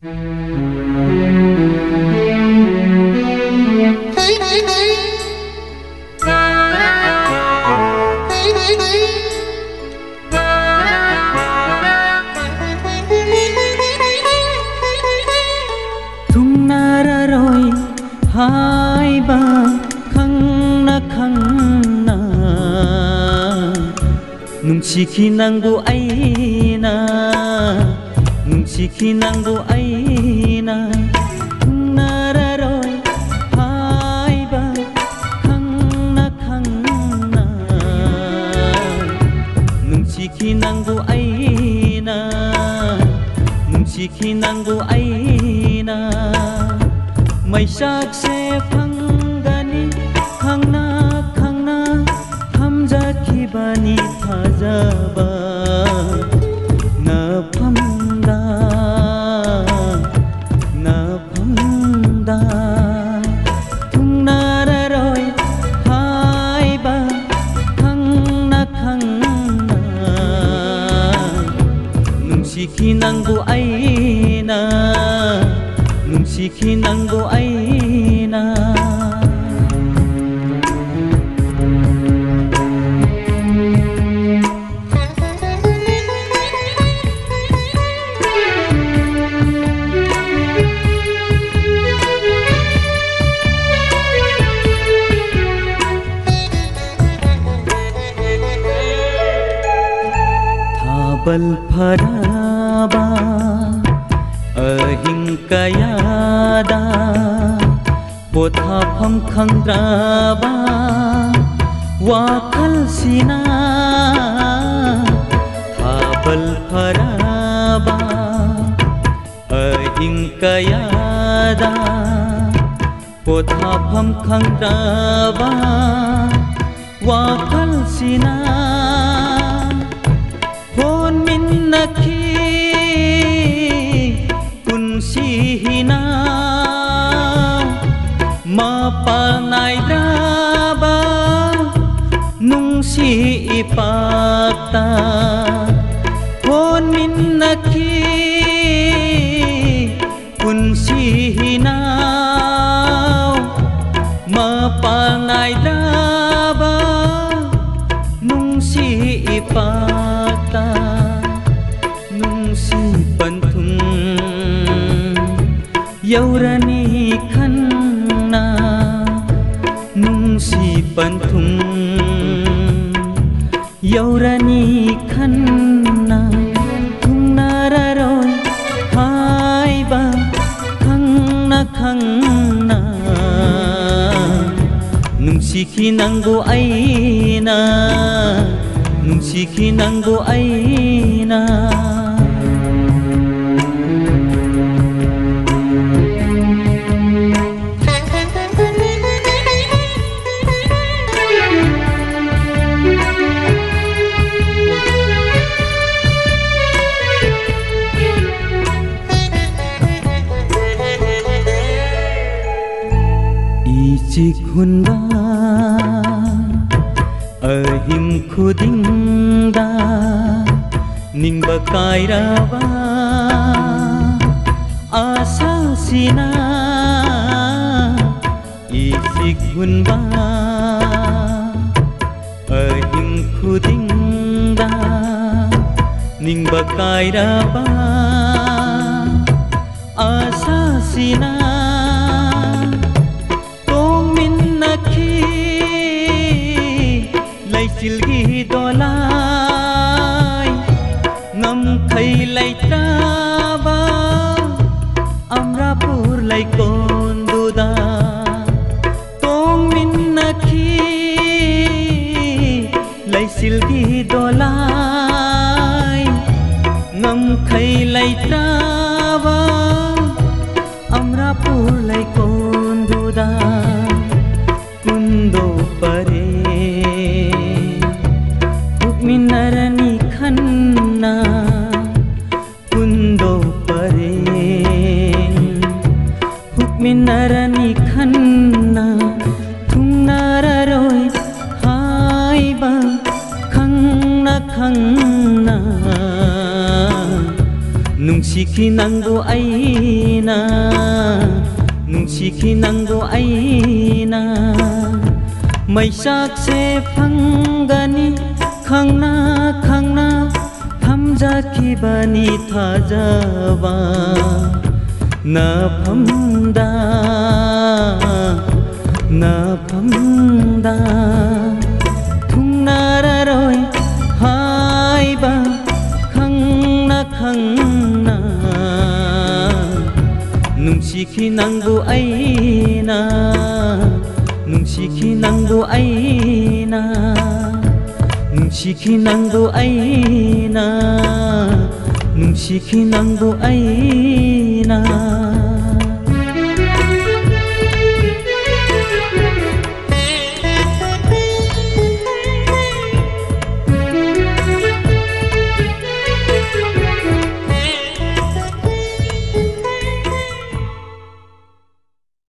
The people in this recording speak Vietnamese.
hai ba khăng na khăng na. Nung chi khi nang bu ai na. Sikinang ay na nararoy ay ba kang na kang na Nung sikinang ay na Nung sikinang ay na May sakse panggani kang na kang na Hamza kibani hazab khi nắng bu ai na nung si khi nắng bu ai na पल भरा ದಾದಾಬ ಅಹಿಂಕಯಾದ ಪೋಥ ಫಂ ಖಂಗ್ರಾಬ ವಾಕಲ್ ಸಿನಾ ಥಾಬಲ್ ಫರಾಬ ಅಹಿಂಕಯಾದ ಪೋಥ ಫಂ ಖಂಗ್ರಾಬ ವಾಕಲ್ ಸಿನಾ mapanaydraba nung si ipakta hon minnaki kun si hinaw mapanaydraba nung si ipakta ఎవరని కన్నా నుంసి పంతుం ఎవరని కన్నా తున్నారరోయ్ హాయిబా కంగ్న కంగ్న నుంసికినంగు అయినా నుంసికినంగు అయినా 지군다 어힘 쿠딩다 닝바 까이라와 아사시나 이식군바 어힘 쿠딩다 닝바 까이라와 सिल ड अमरापुरलाई nungsikhi nangdo aina nungsikhi nangdo aina mai sak se phangani khangna khangna thamja ki bani thajawa na phamda na. Phamda 뭉치히 낭도 아이나 뭉치히 낭도 아이나 뭉치히 낭도 아이나 뭉치히 낭도 아이나